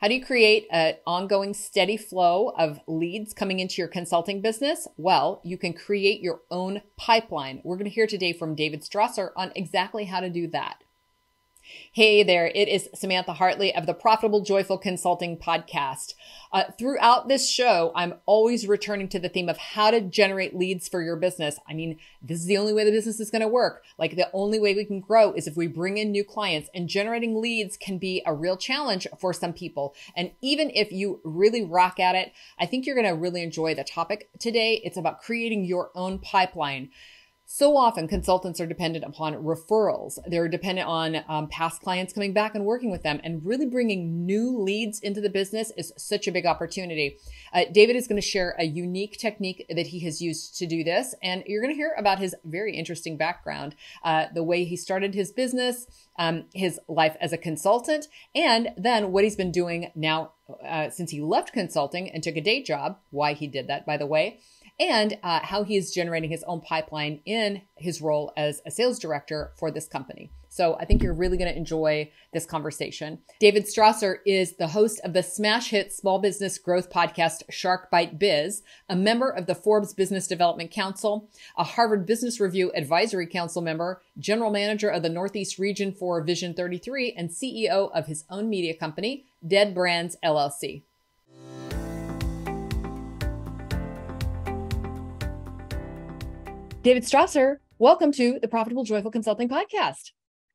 How do you create an ongoing steady flow of leads coming into your consulting business? Well, you can create your own pipeline. We're going to hear today from David Strausser on exactly how to do that. Hey there, it is Samantha Hartley of the Profitable Joyful Consulting Podcast. Uh, throughout this show, I'm always returning to the theme of how to generate leads for your business. I mean, this is the only way the business is going to work. Like the only way we can grow is if we bring in new clients and generating leads can be a real challenge for some people. And even if you really rock at it, I think you're going to really enjoy the topic today. It's about creating your own pipeline. So often consultants are dependent upon referrals. They're dependent on um, past clients coming back and working with them and really bringing new leads into the business is such a big opportunity. Uh, David is going to share a unique technique that he has used to do this. And you're going to hear about his very interesting background, uh, the way he started his business, um, his life as a consultant, and then what he's been doing now uh, since he left consulting and took a day job, why he did that, by the way and uh, how he is generating his own pipeline in his role as a sales director for this company. So I think you're really going to enjoy this conversation. David Strausser is the host of the smash hit small business growth podcast, Shark Bite Biz, a member of the Forbes Business Development Council, a Harvard Business Review Advisory Council member, general manager of the Northeast region for Vision 33, and CEO of his own media company, Dead Brands LLC. David Strausser, welcome to the Profitable Joyful Consulting Podcast.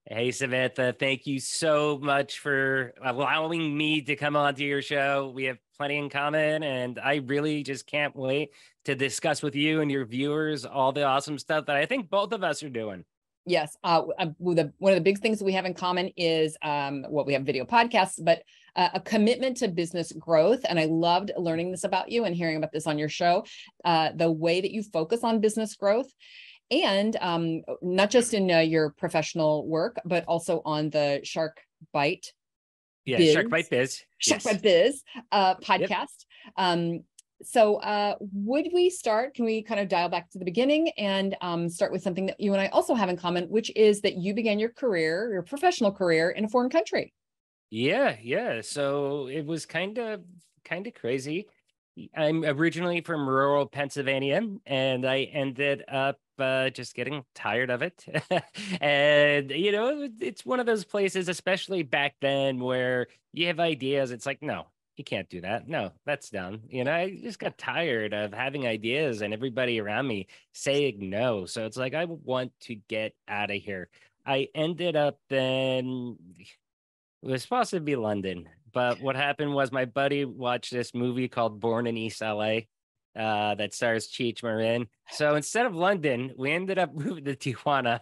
Hey, Samantha, thank you so much for allowing me to come onto your show. We have plenty in common, and I really just can't wait to discuss with you and your viewers all the awesome stuff that I think both of us are doing. Yes. Uh, the, one of the big things that we have in common is um, what we have video podcasts, but uh, a commitment to business growth. And I loved learning this about you and hearing about this on your show. Uh, the way that you focus on business growth and um, not just in uh, your professional work, but also on the Shark Bite. Yeah, Biz, Shark Bite Biz. Shark yes. Bite Biz uh, podcast. Yep. Um, so uh, would we start can we kind of dial back to the beginning and um, start with something that you and i also have in common which is that you began your career your professional career in a foreign country yeah, yeah. So it was kind of kind of crazy. I'm originally from rural Pennsylvania, and I ended up uh, just getting tired of it. and you know, it's one of those places, especially back then, where you have ideas. It's like, no, you can't do that. No, that's done. You know, I just got tired of having ideas and everybody around me saying no. So it's like I want to get out of here. I ended up then it was supposed to be London, but what happened was my buddy watched this movie called Born in East LA uh, that stars Cheech Marin. So instead of London, we ended up moving to Tijuana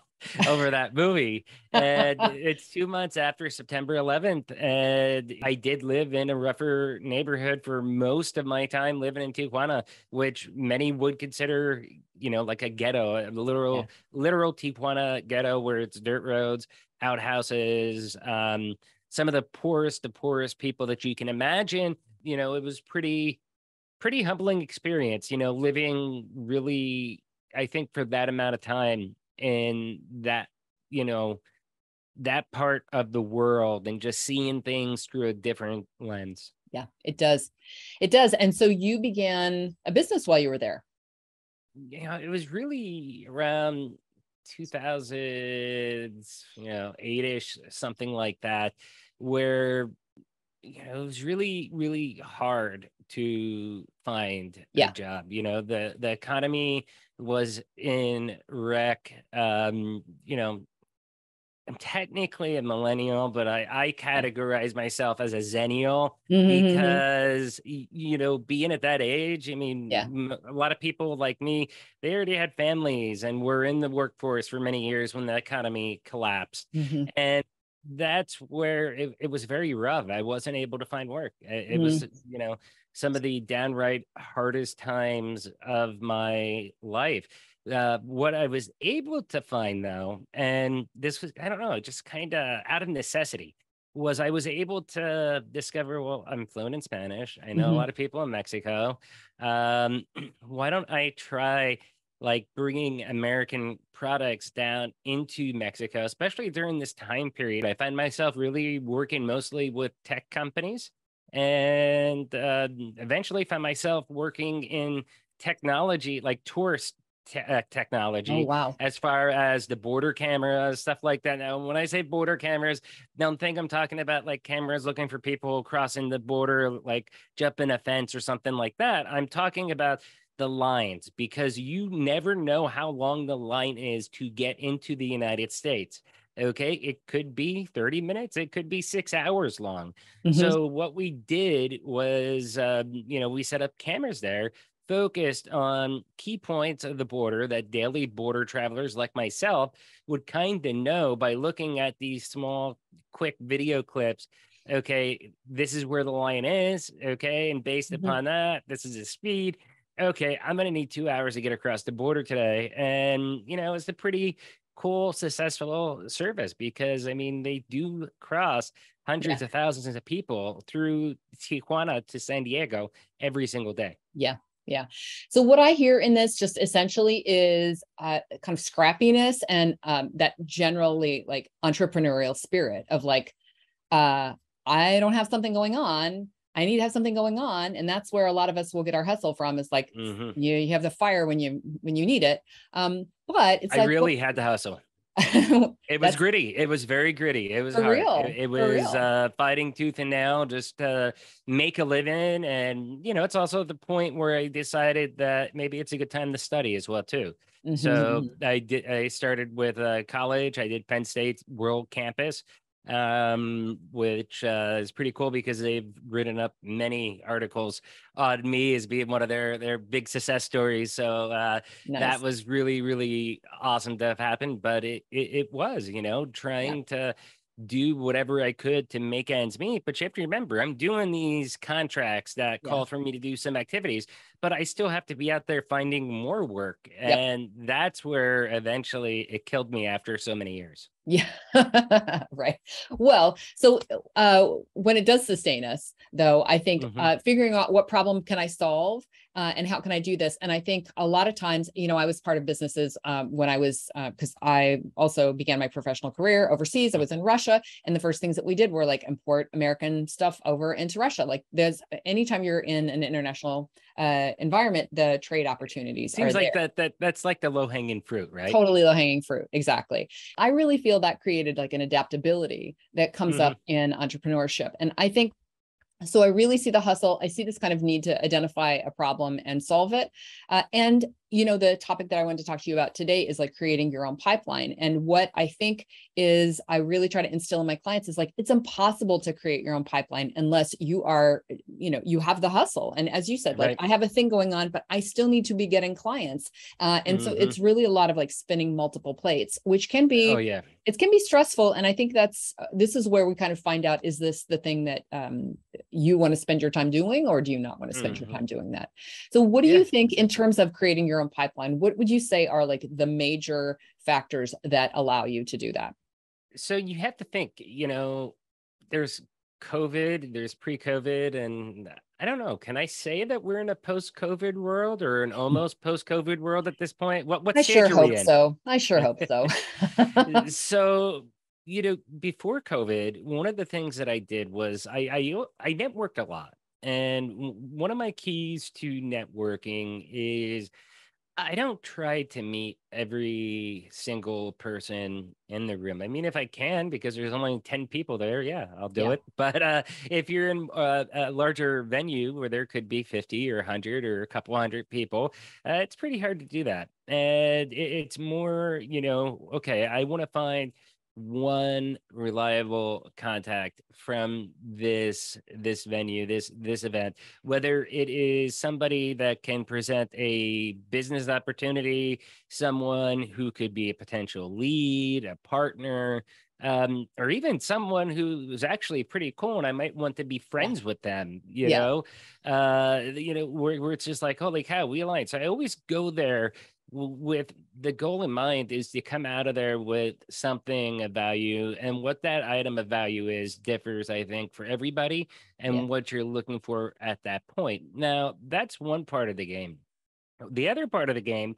over that movie. And it's two months after September 11th. And I did live in a rougher neighborhood for most of my time living in Tijuana, which many would consider, you know, like a ghetto, a literal, yeah. literal Tijuana ghetto where it's dirt roads, outhouses, um, some of the poorest, the poorest people that you can imagine. You know, it was pretty, pretty humbling experience, you know, living really, I think for that amount of time in that, you know, that part of the world and just seeing things through a different lens. Yeah, it does. It does. And so you began a business while you were there. Yeah, it was really around 2000s, you know, eight ish, something like that where you know it was really really hard to find yeah. a job you know the the economy was in wreck um you know i'm technically a millennial but i i categorize myself as a zennial mm-hmm. mm-hmm. because you know being at that age i mean yeah. a lot of people like me they already had families and were in the workforce for many years when the economy collapsed mm-hmm. and that's where it, it, was very rough. I wasn't able to find work. It, mm-hmm. was, you know, some of the downright hardest times of my life. Uh, what I was able to find though, and this was, I don't know, just kind of out of necessity, was I was able to discover, well, I'm fluent in Spanish. I know mm-hmm. a lot of people in Mexico. Um, why don't I try like bringing American products down into Mexico, especially during this time period. I find myself really working mostly with tech companies and uh, eventually found myself working in technology, like tourist te- uh, technology. Oh, wow. As far as the border cameras, stuff like that. Now, when I say border cameras, don't think I'm talking about like cameras looking for people crossing the border, like jumping a fence or something like that. I'm talking about the lines because you never know how long the line is to get into the United States. Okay, it could be 30 minutes, it could be six hours long. Mhm. So, what we did was, um, you know, we set up cameras there focused on key points of the border that daily border travelers like myself would kind of know by looking at these small, quick video clips. Okay, this is where the line is. Okay, and based Mhm. upon that, this is the speed. Okay, I'm going to need two hours to get across the border today. And, you know, it's a pretty cool, successful service because, I mean, they do cross hundreds Yeah. of thousands of people through Tijuana to San Diego every single day. Yeah. Yeah. So what I hear in this just essentially is uh, kind of scrappiness and um, that generally like entrepreneurial spirit of like, uh, I don't have something going on. I need to have something going on. And that's where a lot of us will get our hustle from is like, Mhm. you, you have the fire when you, when you need it. Um, but it's I like, really had to hustle. It was gritty. It was very gritty. It was hard. real, It, it was uh, fighting tooth and nail just to make a living. And, you know, it's also the point where I decided that maybe it's a good time to study as well, too. Mhm, So mhm. I did. I started with uh, college. I did Penn State World Campus, um, which uh, is pretty cool because they've written up many articles on me as being one of their their big success stories. So uh, Nice. that was really really awesome to have happened. But it it, it was, you know, trying to do whatever I could to make ends meet. But you have to remember, I'm doing these contracts that Yeah. call for me to do some activities, but I still have to be out there finding more work. And that's where eventually it killed me after so many years. Yeah, right. Well, so uh, when it does sustain us, though, I think Mhm. uh, figuring out what problem can I solve uh, and how can I do this. And I think a lot of times, you know, I was part of businesses um, when I was because I also began my professional career overseas. I was in Russia, and the first things that we did were like import American stuff over into Russia. Like there's anytime you're in an international uh, environment, the trade opportunities Seems like there that that that's like the low hanging fruit, right? totally low hanging fruit exactly i really feel that created like an adaptability that comes Mhm. up in entrepreneurship and i think so i really see the hustle i see this kind of need to identify a problem and solve it uh, and you know the topic that i wanted to talk to you about today is like creating your own pipeline and what i think is i really try to instill in my clients is like it's impossible to create your own pipeline unless you are you know you have the hustle and as you said like Right. i have a thing going on but i still need to be getting clients uh, and so Mhm. it's really a lot of like spinning multiple plates which can be Oh yeah. it can be stressful and i think that's uh, this is where we kind of find out is this the thing that um, you want to spend your time doing or do you not want to spend Mhm. your time doing that so what do Yeah. you think in terms of creating your own pipeline what would you say are like the major factors that allow you to do that So you have to think, you know, there's COVID, there's pre-COVID, and I don't know. Can I say that we're in a post-COVID world or an hmm. almost post-COVID world at this point? What what i sure hope so i sure hope so so you know before covid one of the things that i did was i i, I networked a lot and one of my keys to networking is i don't try to meet every single person in the room. I mean if i can because there's only 10 people there yeah i'll do Yeah. it. But uh if you're in uh, a larger venue where there could be 50 or 100 or a couple hundred people uh, it's pretty hard to do that. And it, it's more you know okay i want to find one reliable contact from this this venue this this event whether it is somebody that can present a business opportunity someone who could be a potential lead a partner um, or even someone who's actually pretty cool and I might want to be friends with them, you Yeah. know, uh, you know, where, where it's just like, holy cow, we align. So I always go there with the goal in mind is to come out of there with something of value. And what that item of value is differs, I think, for everybody and Yeah. what you're looking for at that point. Now, that's one part of the game. The other part of the game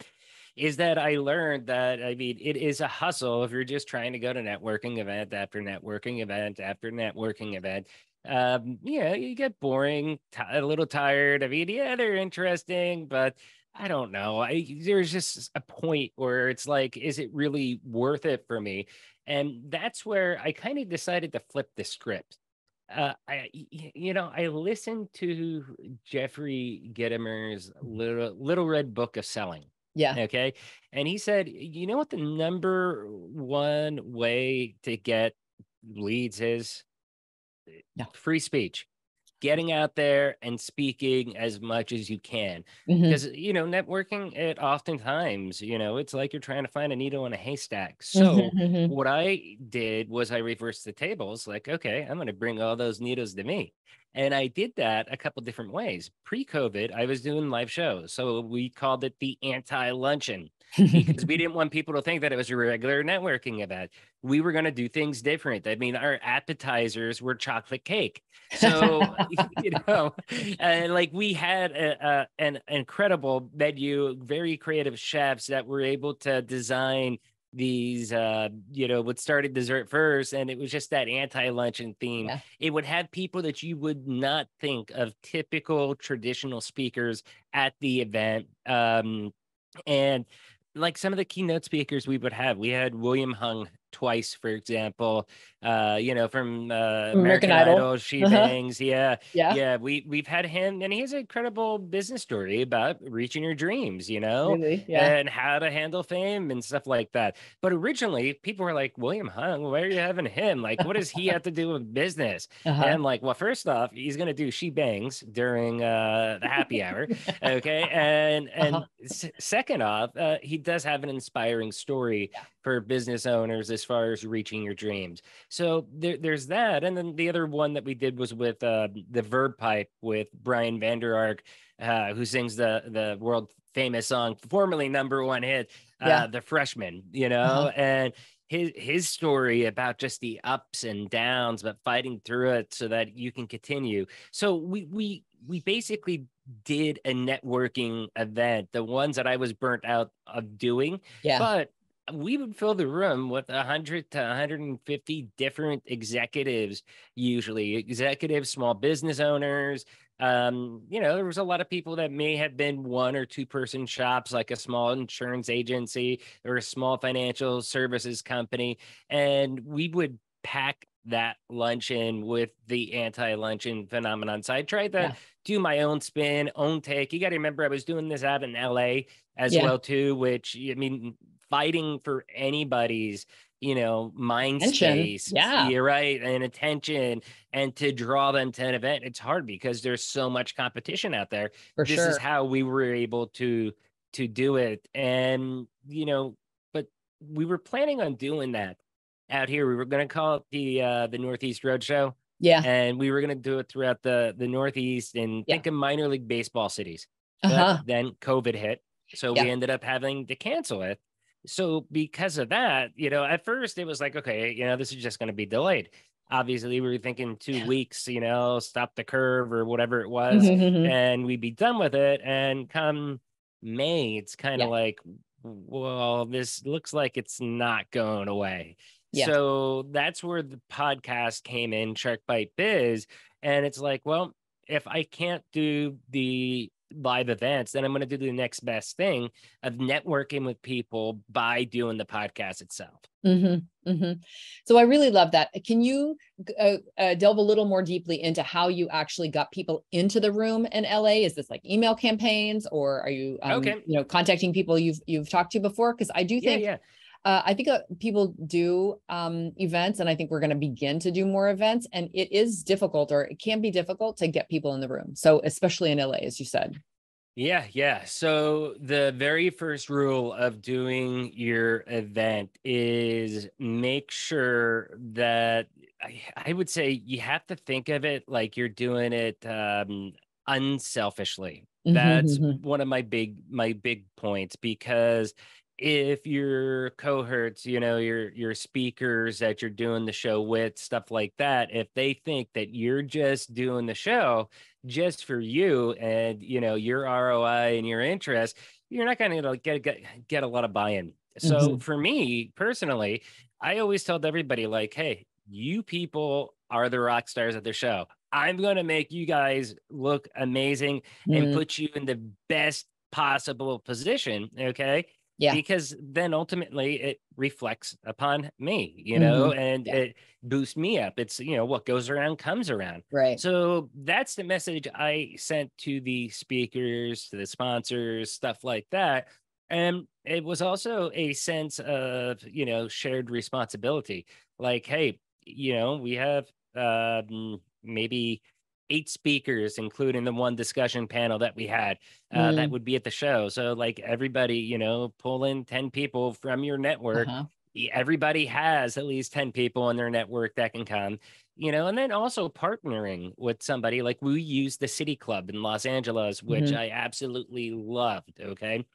is that I learned that I mean it is a hustle if you're just trying to go to networking event after networking event after networking event. um, you know, you get boring, t- a little tired. I mean, yeah, they're interesting, but I don't know. I there's just a point where it's like, is it really worth it for me? And that's where I kind of decided to flip the script. Uh, I, you know, I listened to Jeffrey Gitomer's little Little Red Book of Selling. Yeah. Okay. And he said, you know what the number one way to get leads is? Yeah. Free speech getting out there and speaking as much as you can because you know networking it oftentimes you know it's like you're trying to find a needle in a haystack. So Mhm, mhm. what i did was i reversed the tables like okay i'm going to bring all those needles to me. And i did that a couple different ways. Pre-covid i was doing live shows so we called it the anti-luncheon because we didn't want people to think that it was a regular networking event. We were going to do things different. I mean, our appetizers were chocolate cake. So, you know, and like we had a, a, an incredible menu, very creative chefs that were able to design these uh you know what started dessert first and it was just that anti-luncheon theme Yeah. it would have people that you would not think of typical traditional speakers at the event um and like some of the keynote speakers we would have we had william hung twice for example uh you know from uh American american, Idol. idol, she Uh-huh. bangs yeah yeah. yeah we we've had him and he has an incredible business story about reaching your dreams you know Really? Yeah. and how to handle fame and stuff like that. But originally, people were like, William Hung, why are you having him? Like, what does he have to do with business? Uh-huh. And I'm like, well, first off, he's gonna do she bangs during uh the happy hour. Okay. And and Uh-huh. s- second off, uh, he does have an inspiring story Yeah. for business owners as far as reaching your dreams. So there, there's that. And then the other one that we did was with uh, the Verve Pipe with Brian Vander Ark, uh, who sings the the world famous song, formerly number one hit, uh, Yeah. The Freshman, you know, Uh-huh. and his his story about just the ups and downs, but fighting through it so that you can continue. So we we we basically did a networking event, the ones that I was burnt out of doing, yeah. but we would fill the room with 100 to 150 different executives usually executives small business owners um you know there was a lot of people that may have been one or two person shops like a small insurance agency or a small financial services company and we would pack that luncheon with the anti-luncheon phenomenon so i tried to Yeah. do my own spin own take you got to remember i was doing this out in la as Yeah. well too which i mean fighting for anybody's you know mind Attention. space Yeah. you're right and attention and to draw them to an event it's hard because there's so much competition out there for this sure. is how we were able to to do it and you know but we were planning on doing that out here we were going to call it the uh the northeast roadshow yeah. and we were going to do it throughout the the northeast and Yeah. think of minor league baseball cities Uh-huh. then covid hit so Yeah. we ended up having to cancel it so because of that you know at first it was like okay you know this is just going to be delayed obviously we were thinking two Yeah. weeks you know stop the curve or whatever it was Mhm. and we'd be done with it and come may it's kind of Yeah. like well this looks like it's not going away Yeah. so that's where the podcast came in shark bite biz and it's like well if i can't do the live events then i'm going to do the next best thing of networking with people by doing the podcast itself hmm hmm So I really love that. Can you uh, uh, delve a little more deeply into how you actually got people into the room in LA? Is this like email campaigns, or are you, um, Okay. you know, contacting people you've you've talked to before? Because I do yeah think yeah uh, I think uh, people do um, events, and I think we're going to begin to do more events. And it is difficult, or it can be difficult to get people in the room. So especially in LA, as you said. Yeah, yeah. So the very first rule of doing your event is make sure that I, I would say you have to think of it like you're doing it um, unselfishly. Mhm, That's mhm. one of my big my big points because if your cohorts, you know, your your speakers that you're doing the show with, stuff like that, if they think that you're just doing the show just for you and you know your ROI and your interest, you're not going to get, get get a lot of buy-in. So Mhm. for me personally, I always told everybody like, hey, you people are the rock stars of the show. I'm going to make you guys look amazing mm. and put you in the best possible position. Okay. Yeah. Because then ultimately it reflects upon me, you know, mm-hmm. and yeah. it boosts me up. It's, you know, what goes around comes around. Right. So that's the message I sent to the speakers, to the sponsors, stuff like that. And it was also a sense of, you know, shared responsibility. Like, hey, you know, we have um, maybe eight speakers, including the one discussion panel that we had uh, mm. that would be at the show. So, like everybody, you know, pull in 10 people from your network. Uh-huh. Everybody has at least 10 people in their network that can come, you know, and then also partnering with somebody like we use the City Club in Los Angeles, which mm-hmm. I absolutely loved. Okay.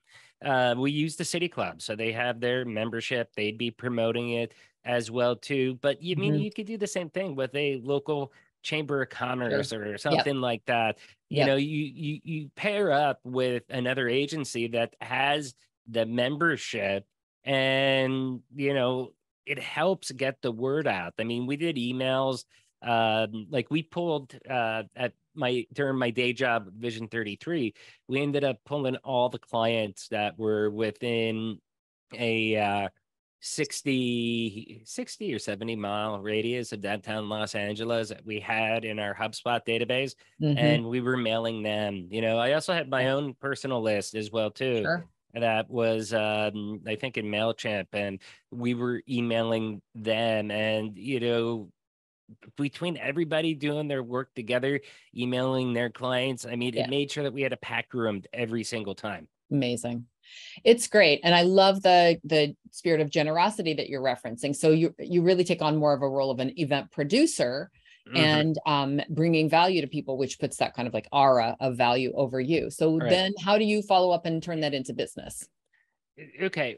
Uh, we use the City Club. So they have their membership, they'd be promoting it as well too. But you mm-hmm. mean you could do the same thing with a local chamber of commerce sure. or something yep. like that you yep. know you you you pair up with another agency that has the membership and you know it helps get the word out i mean we did emails um, like we pulled uh, at my during my day job vision 33 we ended up pulling all the clients that were within a uh, 60 60 or 70 mile radius of downtown los angeles that we had in our hubspot database mm-hmm. and we were mailing them you know i also had my own personal list as well too sure. that was um, i think in mailchimp and we were emailing them and you know between everybody doing their work together emailing their clients i mean yeah. it made sure that we had a packed room every single time amazing it's great and i love the the spirit of generosity that you're referencing so you you really take on more of a role of an event producer mm-hmm. and um, bringing value to people which puts that kind of like aura of value over you so right. then how do you follow up and turn that into business okay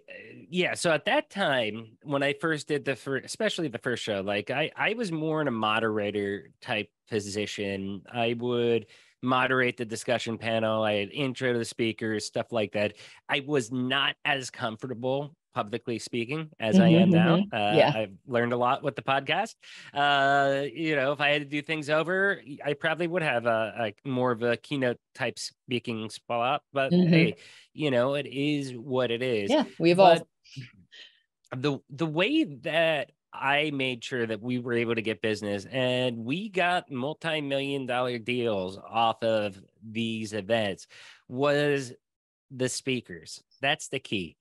yeah so at that time when i first did the first especially the first show like i i was more in a moderator type position i would moderate the discussion panel. I had intro to the speakers, stuff like that. I was not as comfortable publicly speaking as mm-hmm, I am now. Mm-hmm. Uh, yeah. I've learned a lot with the podcast. Uh, you know, if I had to do things over, I probably would have a, a more of a keynote type speaking spot. But mm-hmm. hey, you know, it is what it is. Yeah, we've all the the way that I made sure that we were able to get business and we got multi-million dollar deals off of these events was the speakers. That's the key.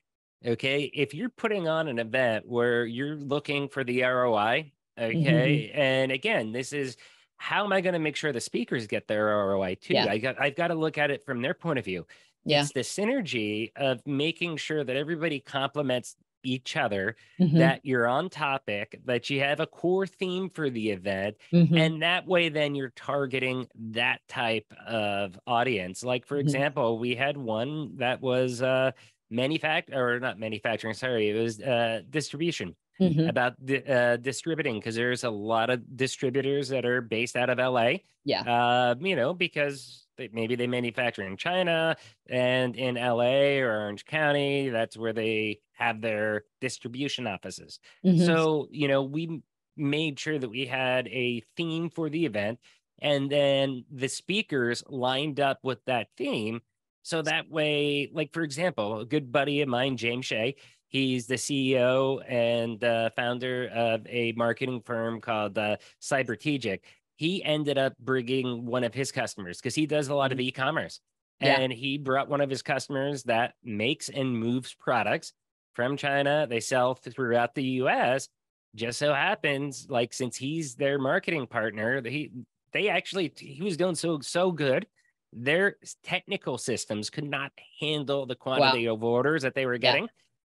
Okay. If you're putting on an event where you're looking for the ROI, okay. Mm-hmm. And again, this is how am I going to make sure the speakers get their ROI too? Yeah. I got I've got to look at it from their point of view. Yeah. It's the synergy of making sure that everybody complements each other, mm-hmm. that you're on topic, that you have a core theme for the event. Mm-hmm. And that way, then you're targeting that type of audience. Like, for mm-hmm. example, we had one that was uh, manufacturing or not manufacturing, sorry, it was uh, distribution. Mm-hmm. About uh, distributing because there's a lot of distributors that are based out of LA. Yeah. Uh, you know, because they, maybe they manufacture in China and in LA or Orange County. That's where they have their distribution offices. Mm-hmm. So, you know, we made sure that we had a theme for the event and then the speakers lined up with that theme. So that way, like, for example, a good buddy of mine, James Shea, He's the CEO and uh, founder of a marketing firm called uh, Cybertegic he ended up bringing one of his customers because he does a lot of mm-hmm. e-commerce yeah. and he brought one of his customers that makes and moves products from china they sell throughout the us just so happens like since he's their marketing partner he they actually he was doing so so good their technical systems could not handle the quantity wow. of orders that they were getting yeah.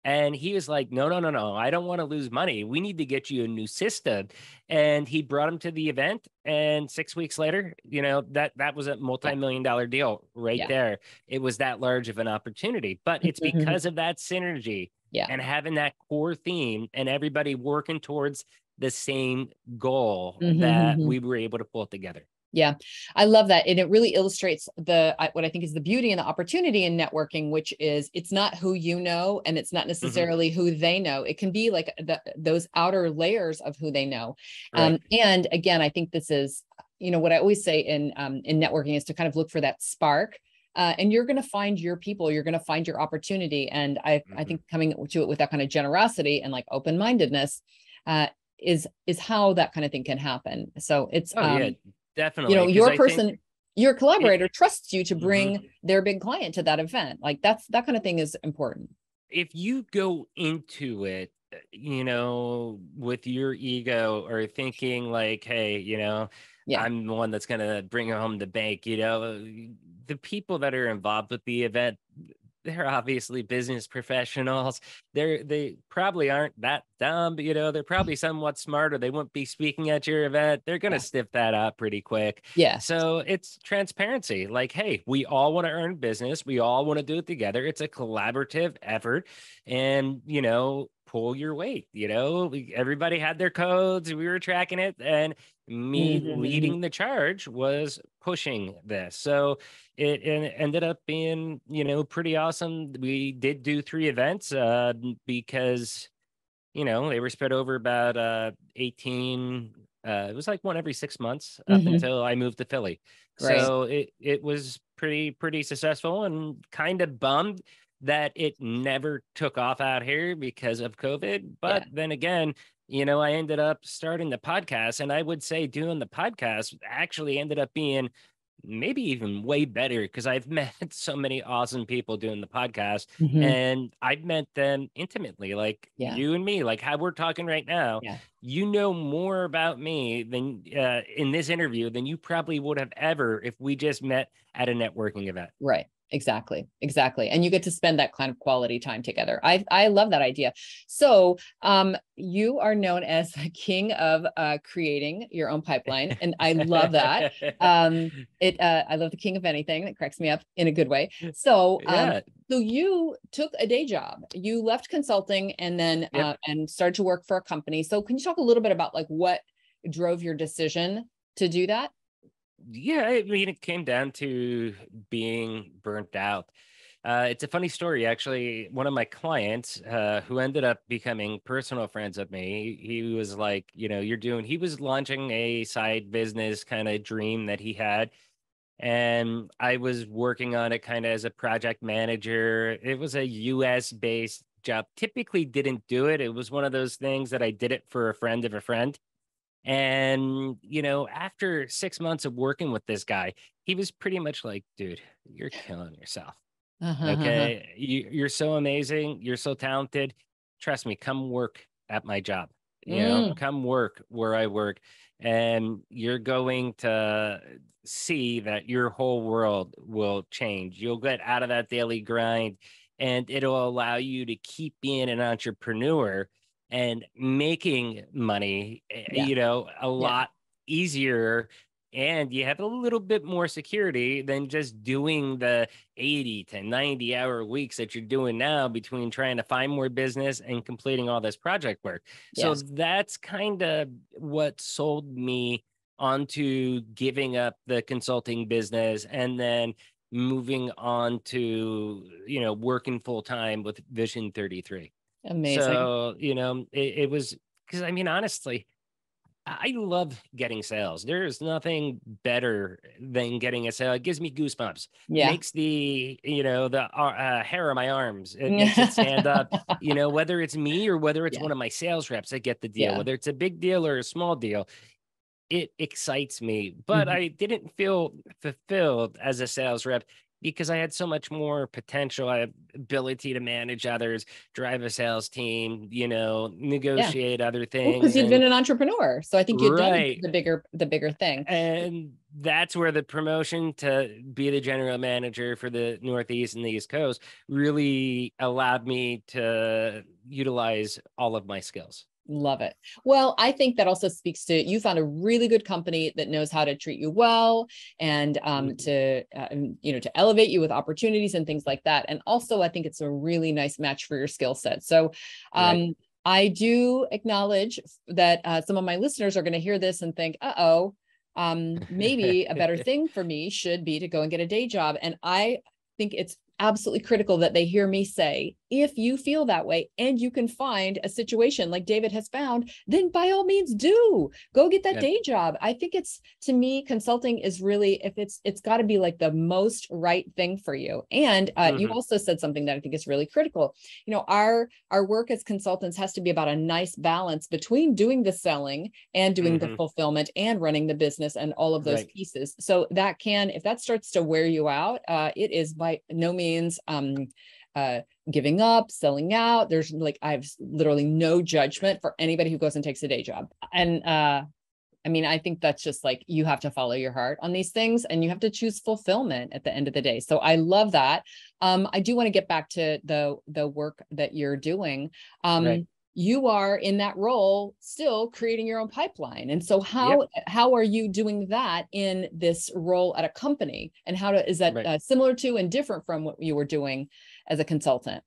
And he was like, no, no, no, no. I don't want to lose money. We need to get you a new system. And he brought him to the event. And six weeks later, you know, that that was a multi-million dollar deal right yeah. there. It was that large of an opportunity. But it's mm-hmm. because of that synergy yeah. and having that core theme and everybody working towards the same goal mm-hmm, that mm-hmm. we were able to pull together. Yeah, I love that. And it really illustrates the what I think is the beauty and the opportunity in networking, which is it's not who you know and it's not mm-hmm. necessarily mm-hmm. who they know. It can be like the, those outer layers of who they know. Right. Um, and again, I think this is, you know, what I always say in um, in networking is to kind of look for that spark. Uh, and you're going to find your people you're going to find your opportunity and i mm-hmm. i think coming to it with that kind of generosity and like open-mindedness uh, is is how that kind of thing can happen so it's oh, um, yeah Definitely. You know, your I person, think... your collaborator trusts you to bring mm-hmm. their big client to that event. Like that's that kind of thing is important. If you go into it, you know, with your ego or thinking like, hey, you know, yeah. I'm the one that's gonna bring home the bank, you know, the people that are involved with the event, they're obviously business professionals. They're they probably aren't that dumb, you know, they're probably somewhat smarter. They wouldn't be speaking at your event. They're gonna yeah. stiff that up pretty quick. Yeah. So it's transparency. Like, hey, we all want to earn business. We all want to do it together. It's a collaborative effort. And you know, pull your weight. You know, everybody had their codes. We were tracking it, and me mm-hmm. leading the charge was pushing this. So it, it, ended up being, you know, pretty awesome. We did do three events uh, because, you know, they were spread over about uh, 18. Uh, it was like one every six months up mm-hmm. until I moved to Philly. Right. So it it was pretty pretty successful and kind of bummed that it never took off out here because of COVID. But yeah. then again, you know, I ended up starting the podcast, and I would say doing the podcast actually ended up being maybe even way better because I've met so many awesome people doing the podcast mm-hmm. and I've met them intimately, like yeah. you and me, like how we're talking right now. Yeah. You know more about me than uh, in this interview than you probably would have ever if we just met at a networking event. Right exactly exactly and you get to spend that kind of quality time together. I i love that idea. So um you are known as the king of uh creating your own pipeline and i love that. Um it uh i love the king of anything that cracks me up in a good way. So um yeah. so you took a day job. You left consulting and then yep. uh, and started to work for a company. So can you talk a little bit about like what drove your decision to do that yeah, I mean, it came down to being burnt out. Uh, it's a funny story, actually. One of my clients, uh, who ended up becoming personal friends with me, he was like, you know, you're doing. He was launching a side business kind of dream that he had, and I was working on it kind of as a project manager. It was a U.S. based job. Typically, didn't do it. It was one of those things that I did it for a friend of a friend. And, you know, after six months of working with this guy, he was pretty much like, dude, you're killing yourself. Uh-huh, uh-huh. Okay. You, you're so amazing. You're so talented. Trust me, come work at my job. You mm. know, come work where I work. And you're going to see that your whole world will change. You'll get out of that daily grind and it'll allow you to keep being an entrepreneur and making money, eh, yeah. you know, a lot easier. And you have a little bit more security than just doing the 80 to 90 hour weeks that you're doing now between trying to find more business and completing all this project work. Yes. So that's kind of what sold me onto giving up the consulting business and then moving on to you know working full time with vision 33 Amazing. So, you know, it, it was because I mean, honestly, I love getting sales. There's nothing better than getting a sale. It gives me goosebumps. Yeah. It makes the, you know, the uh hair on my arms. It makes it stand up. You know, whether it's me or whether it's yeah. one of my sales reps that get the deal, yeah. whether it's a big deal or a small deal, it excites me. But mm-hmm. I didn't feel fulfilled as a sales rep because I had so much more potential. I ability to manage others, drive a sales team, you know, negotiate yeah. other things. Because well, you've been an entrepreneur. So I think you've right. done the bigger, the bigger thing. And that's where the promotion to be the general manager for the Northeast and the East Coast really allowed me to utilize all of my skills. Love it. Well, I think that also speaks to you found a really good company that knows how to treat you well and um, mm-hmm. to uh, you know to elevate you with opportunities and things like that. And also, I think it's a really nice match for your skill set. So, um, right. I do acknowledge that uh, some of my listeners are going to hear this and think, "Uh oh." um, maybe a better thing for me should be to go and get a day job. And I think it's absolutely critical that they hear me say if you feel that way and you can find a situation like David has found, then by all means do go get that day job. I think it's to me, consulting is really if it's it's got to be like the most right thing for you. And uh, mm-hmm. you also said something that I think is really critical. You know, our our work as consultants has to be about a nice balance between doing the selling and doing mm-hmm. the fulfillment and running the business and all of those right. pieces. So that can, if that starts to wear you out, uh, it is by no means um, uh, giving up, selling out. There's like, I have literally no judgment for anybody who goes and takes a day job. And uh, I mean, I think that's just like you have to follow your heart on these things and you have to choose fulfillment at the end of the day. So I love that. Um, I do want to get back to the the work that you're doing. Um, right. You are in that role still creating your own pipeline. And so how yep. how are you doing that in this role at a company? And how to, is that right. uh, similar to and different from what you were doing as a consultant?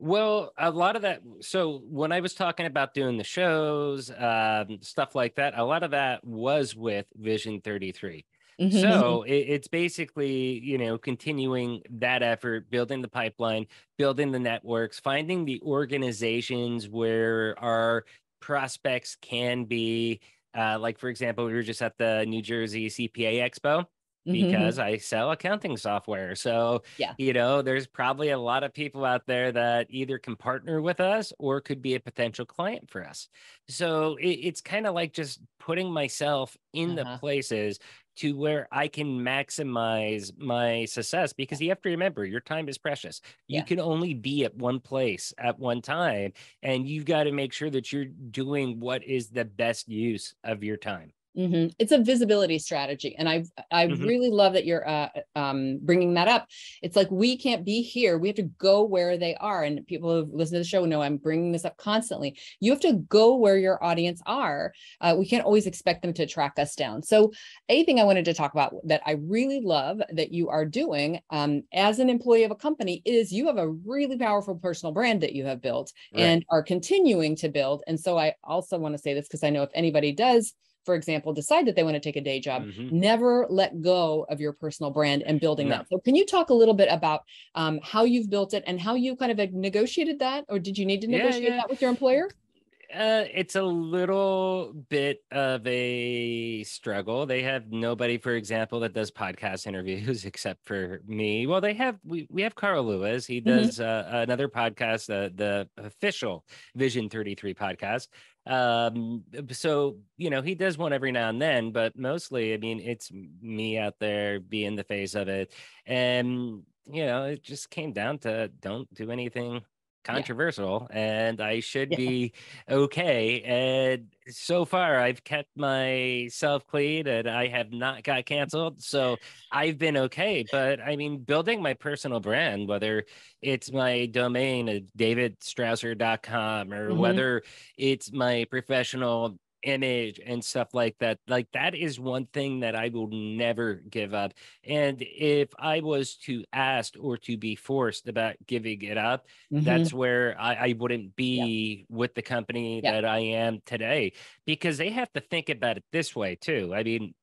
Well, a lot of that. So when I was talking about doing the shows, um, stuff like that, a lot of that was with Vision 33. Mm-hmm. So it, it's basically, you know, continuing that effort, building the pipeline, building the networks, finding the organizations where our prospects can be. Uh, like, for example, we were just at the New Jersey CPA Expo. Mm-hmm. because mm-hmm. I sell accounting software. So, yeah. you know, there's probably a lot of people out there that either can partner with us or could be a potential client for us. So it, it's kind of like just putting myself in uh-huh. the places to where I can maximize my success because you have to remember your time is precious. You yeah. can only be at one place at one time, and you've got to make sure that you're doing what is the best use of your time. Mm-hmm. It's a visibility strategy, and I I mm-hmm. really love that you're uh, um, bringing that up. It's like we can't be here; we have to go where they are. And people who listen to the show know I'm bringing this up constantly. You have to go where your audience are. Uh, we can't always expect them to track us down. So, a thing I wanted to talk about that I really love that you are doing um, as an employee of a company is you have a really powerful personal brand that you have built right. and are continuing to build. And so, I also want to say this because I know if anybody does for example, decide that they want to take a day job, mm-hmm. never let go of your personal brand and building no. that. So, can you talk a little bit about um, how you've built it and how you kind of negotiated that, or did you need to negotiate yeah, yeah. that with your employer? Uh, it's a little bit of a struggle. They have nobody, for example, that does podcast interviews except for me. Well, they have we we have Carl Lewis. He mm-hmm. does mm-hmm. uh, another podcast, uh, the official Vision Thirty Three podcast. Um, so you know he does one every now and then, but mostly, I mean, it's me out there being the face of it, and you know, it just came down to don't do anything controversial yeah. and I should yeah. be okay. And so far, I've kept myself clean and I have not got canceled. So I've been okay. But I mean, building my personal brand, whether it's my domain of davidstrausser.com or mm-hmm. whether it's my professional image and stuff like that. Like that is one thing that I will never give up. And if I was to ask or to be forced about giving it up, mm-hmm. that's where I, I wouldn't be yeah. with the company yeah. that I am today because they have to think about it this way too. I mean,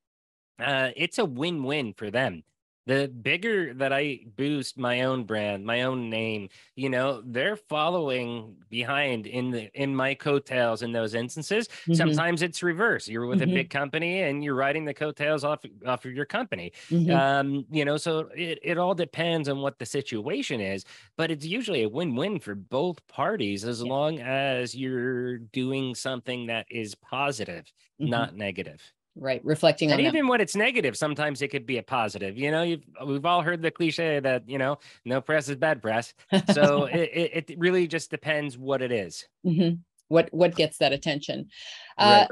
uh, it's a win-win for them the bigger that I boost my own brand, my own name, you know, they're following behind in the in my coattails in those instances. Mm-hmm. Sometimes it's reverse. You're with mm-hmm. a big company and you're riding the coattails off off of your company. Mm-hmm. Um, you know, so it, it all depends on what the situation is, but it's usually a win-win for both parties as yeah. long as you're doing something that is positive, mm-hmm. not negative right reflecting and on even when it's negative sometimes it could be a positive you know you've we've all heard the cliche that you know no press is bad press so it, it really just depends what it is. Mm-hmm. what what gets that attention uh,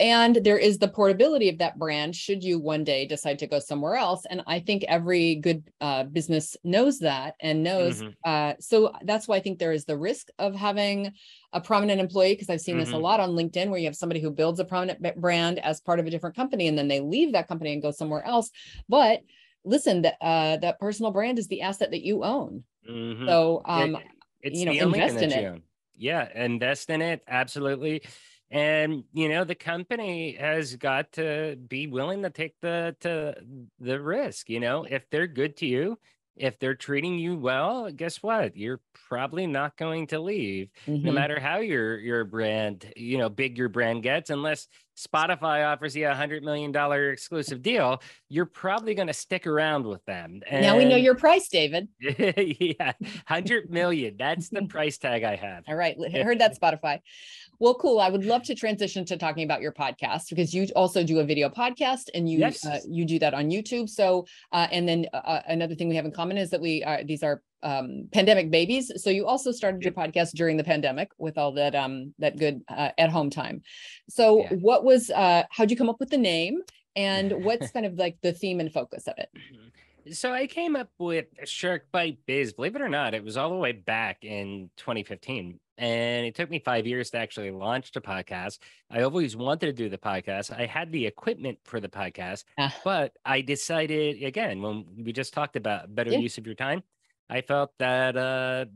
and there is the portability of that brand should you one day decide to go somewhere else and i think every good uh, business knows that and knows mm-hmm. uh, so that's why i think there is the risk of having a prominent employee because i've seen mm-hmm. this a mm-hmm. lot on linkedin where you have somebody who builds a prominent brand as part of a different company and then they leave that company and go somewhere else but listen that uh, that personal brand is the asset that you own mm-hmm. so um, it, it's you know invest in it own. yeah invest in it absolutely and you know the company has got to be willing to take the to the risk you know if they're good to you if they're treating you well, guess what? You're probably not going to leave, mm-hmm. no matter how your your brand, you know, big your brand gets, unless Spotify offers you a hundred million dollar exclusive deal, you're probably going to stick around with them. And now we know your price, David. yeah, hundred million. That's the price tag I have. All right, I heard that Spotify. Well, cool. I would love to transition to talking about your podcast because you also do a video podcast and you yes. uh, you do that on YouTube. So, uh, and then uh, uh another thing we have in common is that we are these are um, pandemic babies. So you also started your podcast during the pandemic with all that um, that good uh, at home time. So, yeah. what was uh, how'd you come up with the name, and what's kind of like the theme and focus of it? So I came up with Shark Bite Biz. Believe it or not, it was all the way back in 2015. And it took me five years to actually launch the podcast. I always wanted to do the podcast. I had the equipment for the podcast, uh, but I decided again when we just talked about better yeah. use of your time. I felt that uh,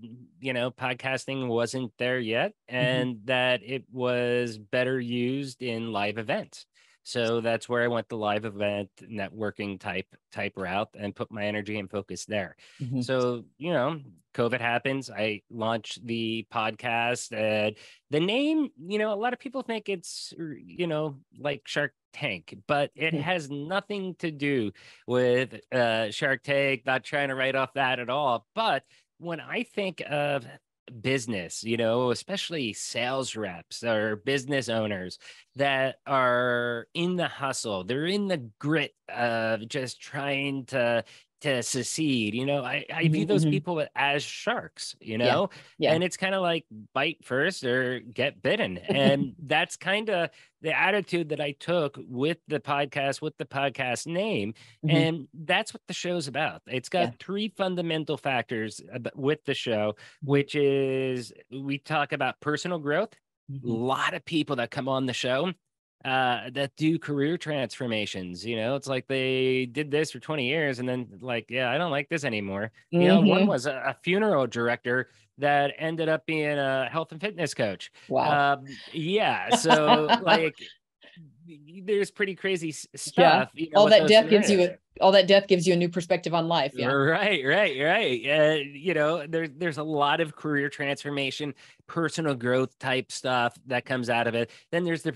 you know podcasting wasn't there yet, mm-hmm. and mm-hmm. that it was better used in live events. So that's where I went the live event networking type type route and put my energy and focus there. Mm-hmm. So, you know, COVID happens. I launched the podcast. and the name, you know, a lot of people think it's, you know, like Shark Tank, but it mm-hmm. has nothing to do with uh, Shark Tank. Not trying to write off that at all. But when I think of business, you know, especially sales reps or business owners that are in the hustle. They're in the grit of just trying to to succeed. You know, I, I view those mm-hmm. people as sharks, you know, yeah. yeah. and it's kind of like bite first or get bitten. And that's kind of the attitude that I took with the podcast, with the podcast name. Mm-hmm. And that's what the show's about. It's got yeah. three fundamental factors with the show, which is we talk about personal growth. A mm-hmm. lot of people that come on the show uh that do career transformations you know it's like they did this for 20 years and then like yeah i don't like this anymore mm-hmm. you know one mm-hmm. was a, a, funeral director that ended up being a health and fitness coach wow um, yeah so like there's pretty crazy stuff. Yeah. You know, all that death gives you a, all that death gives you a new perspective on life. Yeah. Right, right, right. Uh, you know, there's there's a lot of career transformation, personal growth type stuff that comes out of it. Then there's the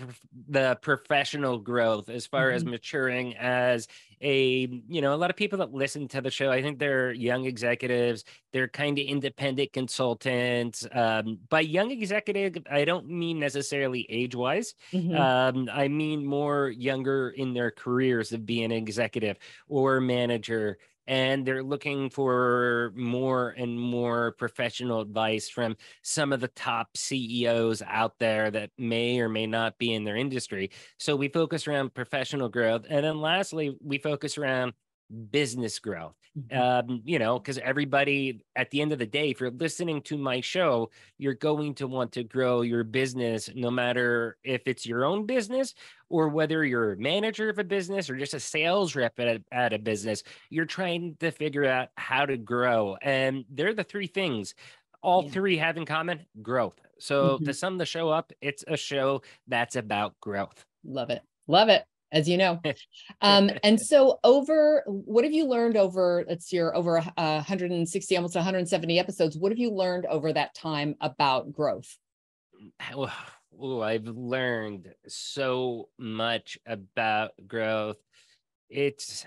the professional growth as far mm-hmm. as maturing as a you know a lot of people that listen to the show i think they're young executives they're kind of independent consultants um, by young executive i don't mean necessarily age wise mm-hmm. um, i mean more younger in their careers of being an executive or manager and they're looking for more and more professional advice from some of the top CEOs out there that may or may not be in their industry. So we focus around professional growth. And then lastly, we focus around business growth. Mm-hmm. Um, you know, because everybody at the end of the day, if you're listening to my show, you're going to want to grow your business, no matter if it's your own business or whether you're a manager of a business or just a sales rep at a, at a business. You're trying to figure out how to grow. And they're the three things all yeah. three have in common growth. So mm-hmm. to sum the show up, it's a show that's about growth. Love it. Love it as you know. Um, and so over, what have you learned over, it's your over uh, 160, almost 170 episodes. What have you learned over that time about growth? Oh, I've learned so much about growth. It's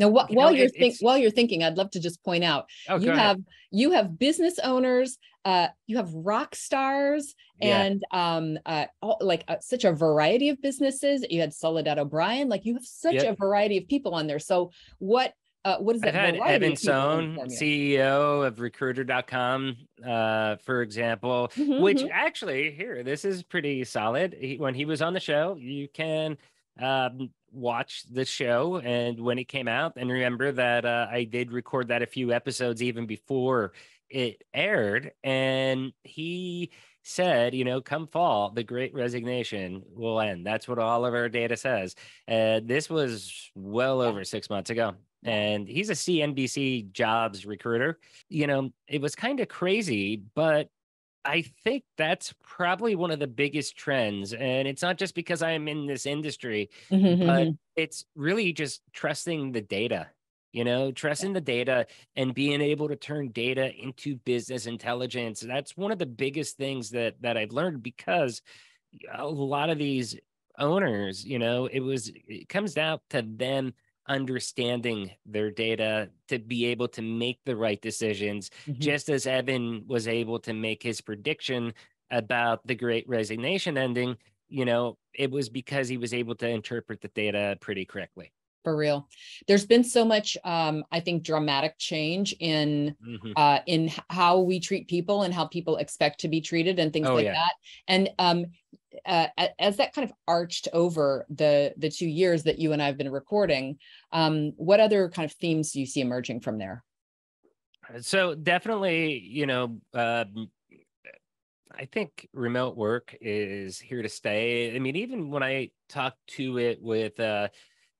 now, wh- you while know, you're think- while you're thinking, I'd love to just point out oh, you have ahead. you have business owners, uh, you have rock stars, yeah. and um, uh, all, like uh, such a variety of businesses. You had Soledad O'Brien, like you have such yep. a variety of people on there. So, what uh, what is that? I've had Evan Sohn, CEO of Recruiter.com, uh, for example, mm-hmm, which mm-hmm. actually here this is pretty solid. He, when he was on the show, you can um, watch the show and when it came out and remember that uh, i did record that a few episodes even before it aired and he said you know come fall the great resignation will end. That's what all of our data says and this was well over six months ago and he's a cnbc jobs recruiter. You know it was kind of crazy but I think that's probably one of the biggest trends. And it's not just because I'm in this industry, Mhm, but it's really just trusting the data, you know, trusting the data and being able to turn data into business intelligence. That's one of the biggest things that that I've learned because a lot of these owners, you know, it was it comes down to them understanding their data to be able to make the right decisions, Mhm. just as Evan was able to make his prediction about the great resignation ending, you know, it was because he was able to interpret the data pretty correctly. For real. There's been so much, um, I think, dramatic change in Mhm. uh, in how we treat people and how people expect to be treated and things Oh, like yeah. that. And um, uh, as that kind of arched over the the two years that you and I've been recording, um, what other kind of themes do you see emerging from there? So definitely, you know, um, I think remote work is here to stay. I mean, even when I talk to it with uh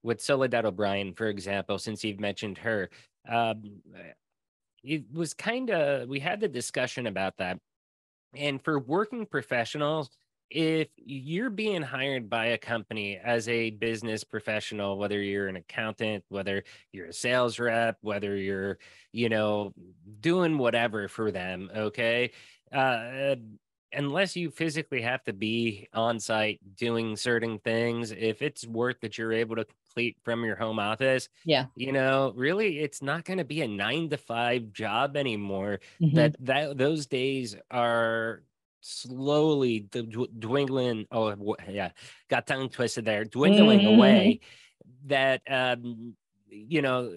with Soledad O'Brien, for example, since you've mentioned her, um, it was kind of we had the discussion about that. And for working professionals, if you're being hired by a company as a business professional, whether you're an accountant, whether you're a sales rep, whether you're, you know, doing whatever for them, okay, uh, unless you physically have to be on site doing certain things, if it's work that you're able to complete from your home office, Yeah. you know, really, it's not going to be a nine to five job anymore Mhm. that that those days are slowly dwindling oh yeah got tongue twisted there dwindling Mhm. away that um you know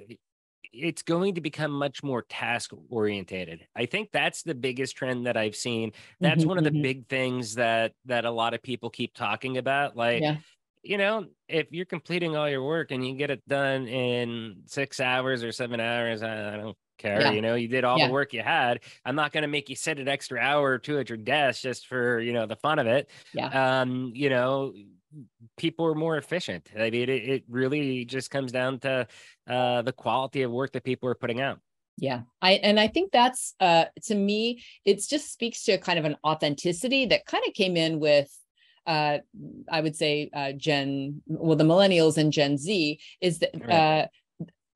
it's going to become much more task orientated i think that's the biggest trend that i've seen that's Mhm, one of the mhm. big things that that a lot of people keep talking about like Yeah. you know, if you're completing all your work and you get it done in six hours or seven hours, I don't care. Yeah. You know, you did all Yeah. the work you had. I'm not going to make you sit an extra hour or two at your desk just for, you know, the fun of it. Yeah. Um, you know, people are more efficient. I mean, it, it really just comes down to uh, the quality of work that people are putting out. Yeah. I and I think that's uh to me, it just speaks to kind of an authenticity that kind of came in with uh I would say uh Gen well the millennials and Gen Z is that uh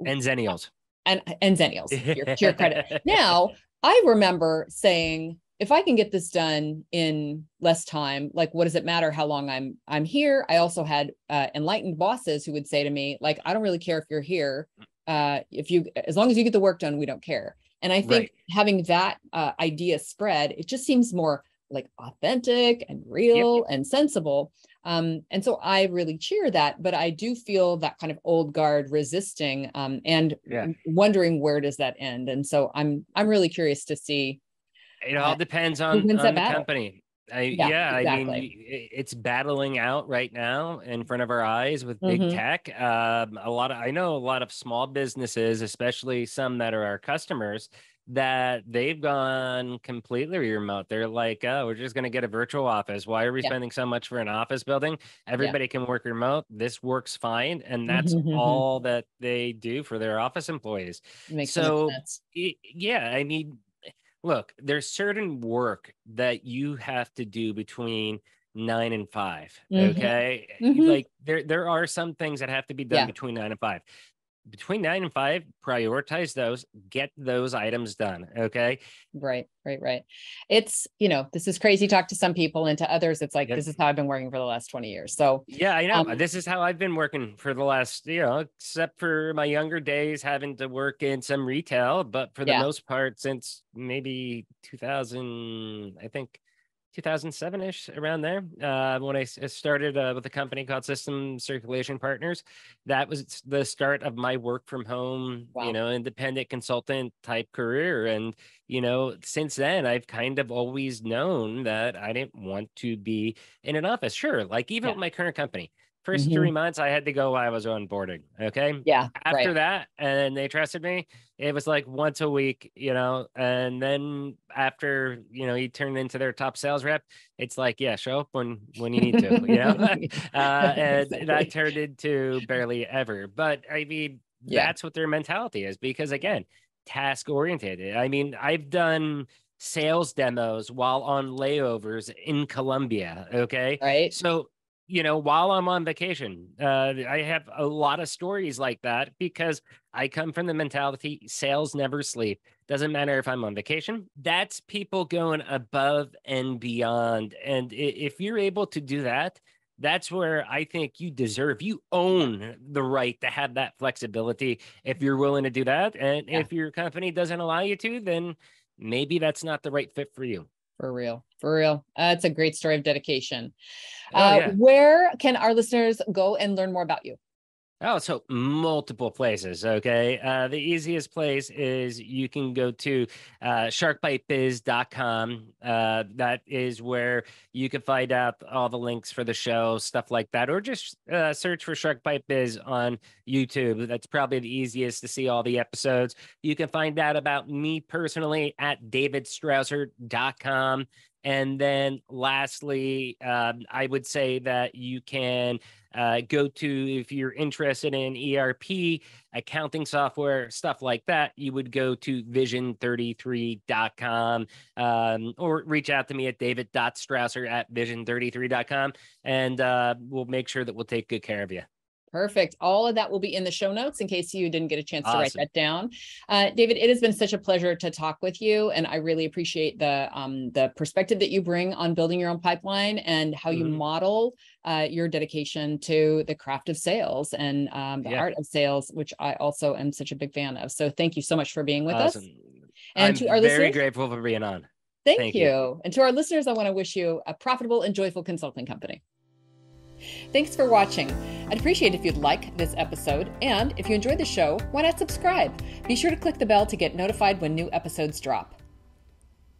And Zennials. And and Zennials to your, to your credit. Now, I remember saying, if I can get this done in less time, like what does it matter how long I'm I'm here? I also had uh, enlightened bosses who would say to me, like, I don't really care if you're here. Uh, if you as long as you get the work done, we don't care. And I think Right. having that uh, idea spread, it just seems more like authentic and real and sensible. Um, and so I really cheer that, but I do feel that kind of old guard resisting um, and Yeah. wondering where does that end. And so I'm I'm really curious to see. It all Uh, depends on, on the battle? company. I, Yeah, yeah, I mean, exactly. it's battling out right now in front of our eyes with big Mhm. tech. Um, a lot of, I know a lot of small businesses, especially some that are our customers, that they've gone completely remote. They're like, oh, we're just going to get a virtual office. Why are we Yeah. spending so much for an office building? Everybody can work remote. This works fine. And that's all that they do for their office employees. Makes so yeah, I mean, look, there's certain work that you have to do between nine and 5 Mhm. Okay. Mhm. Like there, there are some things that have to be done Yeah. between nine and five. Between nine and five, prioritize those, get those items done. Okay. Right, right, right. It's, you know, this is crazy talk to some people and to others, it's like, Yep. this is how I've been working for the last 20 years. So Yeah, I know. Um, this is how I've been working for the last, you know, except for my younger days having to work in some retail, but for the Yeah. most part, since maybe 2000, I think 2007 ish, around there, uh, I started uh, with a company called System Circulation Partners, that was the start of my work from home, Wow. you know, independent consultant type career. And, you know, since then, I've kind of always known that I didn't want to be in an office. Sure. Like even Yeah. with my current company, 1st Mhm. three months I had to go while I was onboarding. Okay. yeah, After right. that, and they trusted me, it was like once a week, you know. And then after, you know, he turned into their top sales rep, it's like, yeah, show up when when you need to, you know. uh, and Exactly. that turned into barely ever. But I mean, Yeah. that's what their mentality is because again, task oriented. I mean, I've done sales demos while on layovers in Colombia. Okay. Right. So, you know, while I'm on vacation, uh, I have a lot of stories like that because I come from the mentality sales never sleep. Doesn't matter if I'm on vacation. That's people going above and beyond. And if you're able to do that, that's where I think you deserve, you own the right to have that flexibility if you're willing to do that. And yeah. if your company doesn't allow you to, then maybe that's not the right fit for you. For real. For real. Uh, it's a great story of dedication. Oh, uh, yeah. Where can our listeners go and learn more about you? Oh, so multiple places. Okay. Uh, the easiest place is you can go to uh, sharkbitebiz.com. Uh, that is where you can find out all the links for the show, stuff like that, or just uh, search for Shark Biz on YouTube. That's probably the easiest to see all the episodes. You can find out about me personally at davidstrausser.com. And then lastly, um, I would say that you can uh, go to, if you're interested in ERP, accounting software, stuff like that, you would go to vision33.com um, or reach out to me at david.strausser at vision33.com and uh, we'll make sure that we'll take good care of you. Perfect. All of that will be in the show notes in case you didn't get a chance awesome. to write that down. Uh, David, it has been such a pleasure to talk with you, and I really appreciate the um, the perspective that you bring on building your own pipeline and how mm-hmm. you model uh, your dedication to the craft of sales and um, the yeah. art of sales, which I also am such a big fan of. So, thank you so much for being with awesome. us. And I'm to our very listeners, grateful for being on. Thank, thank you. you. And to our listeners, I want to wish you a profitable and joyful consulting company. Thanks for watching. I'd appreciate if you'd like this episode, and if you enjoyed the show, why not subscribe? Be sure to click the bell to get notified when new episodes drop.